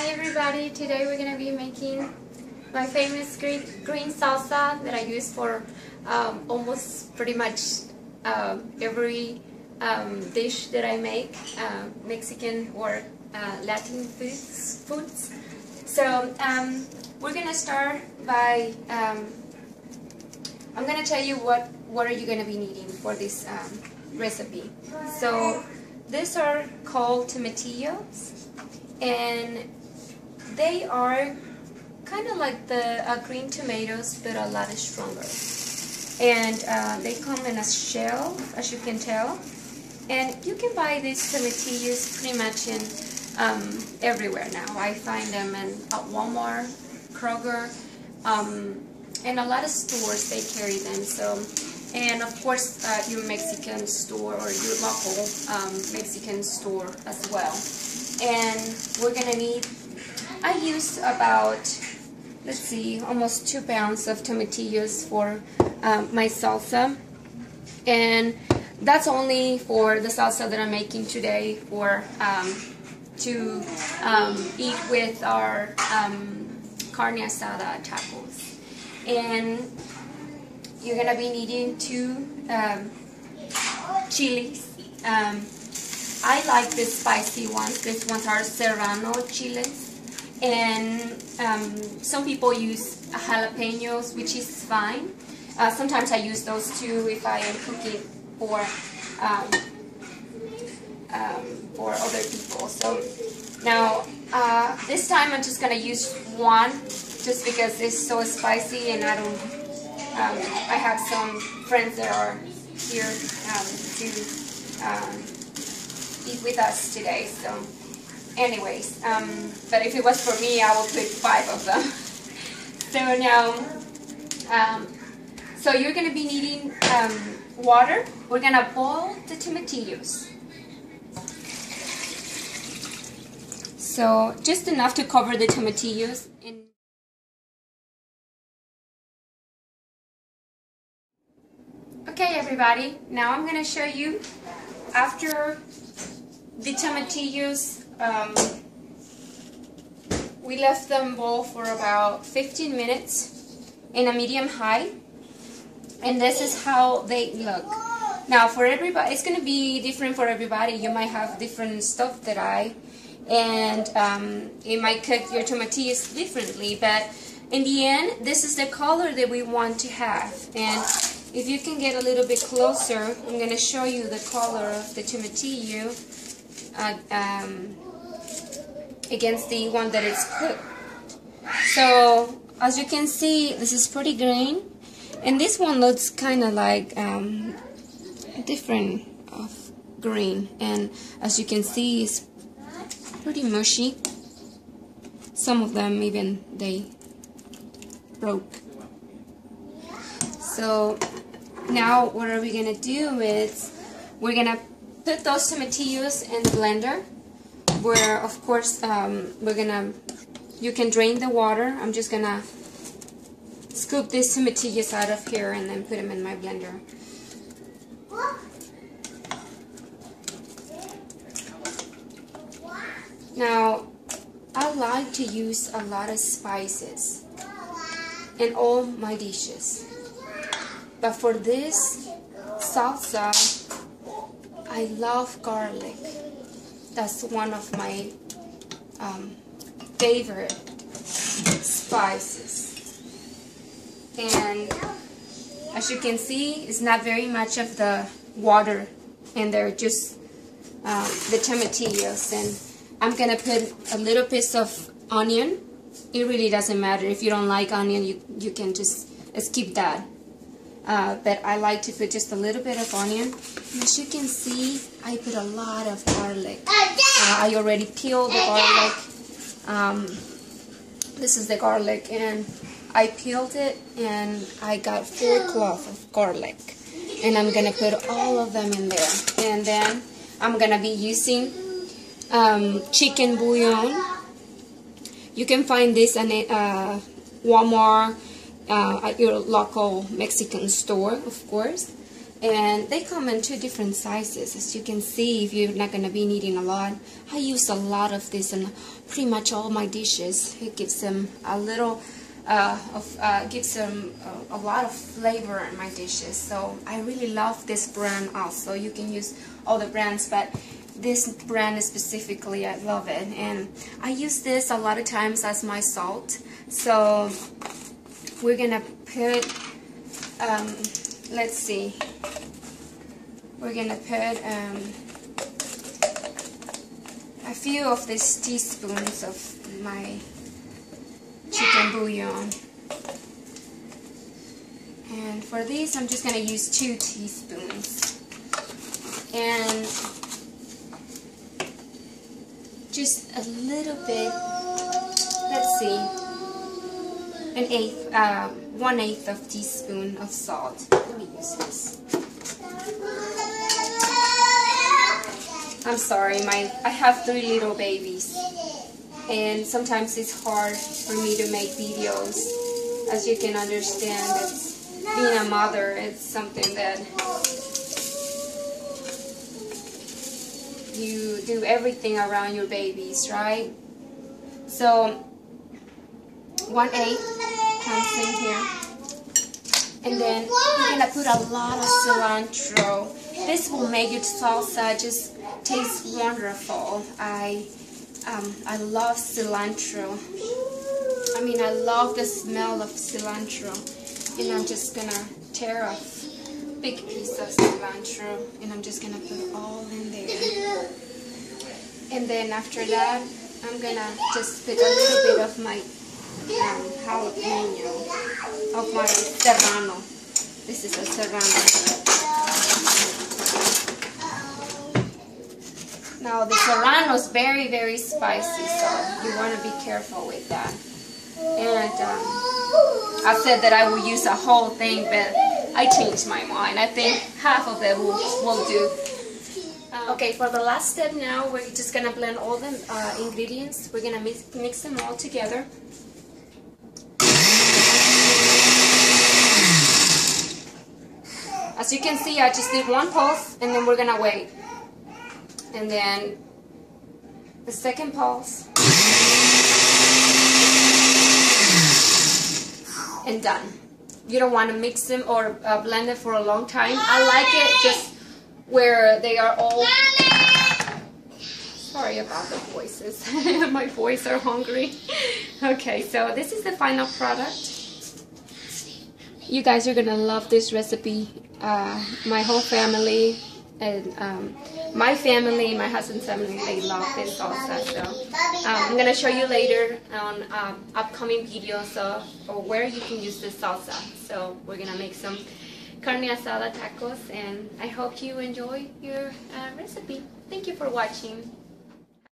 Hi everybody, today we're going to be making my famous green, green salsa that I use for um, almost pretty much um, every um, dish that I make, uh, Mexican or uh, Latin foods. foods. So um, we're going to start by, um, I'm going to tell you what, what are you going to be needing for this recipe. So these are called tomatillos and they are kind of like the uh, green tomatoes but a lot stronger. And uh, they come in a shell as you can tell. And you can buy these tomatillos pretty much in um, everywhere now. I find them in at Walmart Kroger um, and a lot of stores they carry them so. And of course uh, your Mexican store or your local um, Mexican store as well. And we're gonna need I used about let's see almost two pounds of tomatillos for um, my salsa and that's only for the salsa that I'm making today for um, to um, eat with our um, carne asada tacos and you're gonna be needing two um, chilies um, I like the spicy ones. These ones are serrano chiles. And um, some people use jalapenos, which is fine. Uh, sometimes I use those too if I am cooking for um, um, for other people. So now uh, this time I'm just gonna use one, just because it's so spicy and I don't. Um, I have some friends that are here um, to um, eat with us today. So, anyways, um, but if it was for me, I would pick five of them. so now, um, so you're going to be needing um, water. We're going to boil the tomatillos. So just enough to cover the tomatillos. In okay, everybody. Now I'm going to show you after the tomatillos, um, we left them boil for about 15 minutes in a medium high. And this is how they look. Now for everybody, it's going to be different for everybody. You might have different stuff that I, and um, it might cook your tomatillos differently. But in the end, this is the color that we want to have. And if you can get a little bit closer, I'm going to show you the color of the tomatillo uh, um, against the one that is cooked. So as you can see, this is pretty green, and this one looks kind of like um, different of green. And as you can see, it's pretty mushy. Some of them even they broke. So now what are we gonna do is we're gonna put those tomatillos in the blender where of course um, we're gonna you can drain the water. I'm just gonna scoop these tomatillos out of here and then put them in my blender. Now I like to use a lot of spices in all my dishes. But for this salsa I love garlic. That's one of my um, favorite spices. And as you can see, it's not very much of the water in there, just uh, the tomatillos. And I'm to put a little piece of onion. It really doesn't matter. If you don't like onion, you, you can just skip that. Uh, but I like to put just a little bit of onion. And as you can see, I put a lot of garlic. Uh, I already peeled the garlic. Um, this is the garlic, and I peeled it, and I got four cloves of garlic. And I'm going to put all of them in there. And then I'm going to be using um, chicken bouillon. You can find this at uh, Walmart, uh, at your local Mexican store, of course. and they come in two different sizes. As you can see if you're not going to be needing a lot I use a lot of this in pretty much all my dishes. It gives them a little uh, of, uh, gives them a, a, lot of flavor in my dishes. So I really love this brand also. You can use all the brands but this brand specifically I love it. And I use this a lot of times as my salt. So we're gonna put um, let's see. We're gonna put um, a few of these teaspoons of my chicken bouillon. And for these I'm just gonna use two teaspoons. And just a little bit let's see an eighth uh, one eighth of teaspoon of salt. Let me use this. I'm sorry my I have three little babies. And sometimes it's hard for me to make videos. As you can understand it's being a mother it's something that you do everything around your babies, right? So, one eighth comes in here. And then you're to put a lot of cilantro. This will make your salsa just taste wonderful. I, um, I love cilantro. I mean, I love the smell of cilantro. And I'm just to tear off big piece of cilantro and I'm just gonna put it all in there and then after that I'm gonna just put a little bit of my um, jalapeno of my serrano this is a serrano now the serrano is very very spicy so you want to be careful with that and um, I said that I will use a whole thing but I changed my mind. I think half of it will, will do. Um, okay, for the last step now, we're just going to blend all the uh, ingredients. We're going to mix, mix them all together. As you can see, I just did one pulse, and then we're going to wait. And then the second pulse. And done you don't want to mix them or uh, blend it for a long time. I like it just where they are all... Sorry about the voices. My boys are hungry. okay, so this is the final product. You guys are to love this recipe. Uh, my whole family and um, my family, my husband's family, they love this salsa. So um, I'm gonna show you later on um, upcoming videos of, of where you can use this salsa. So we're gonna make some carne asada tacos, and I hope you enjoy your uh, recipe. Thank you for watching.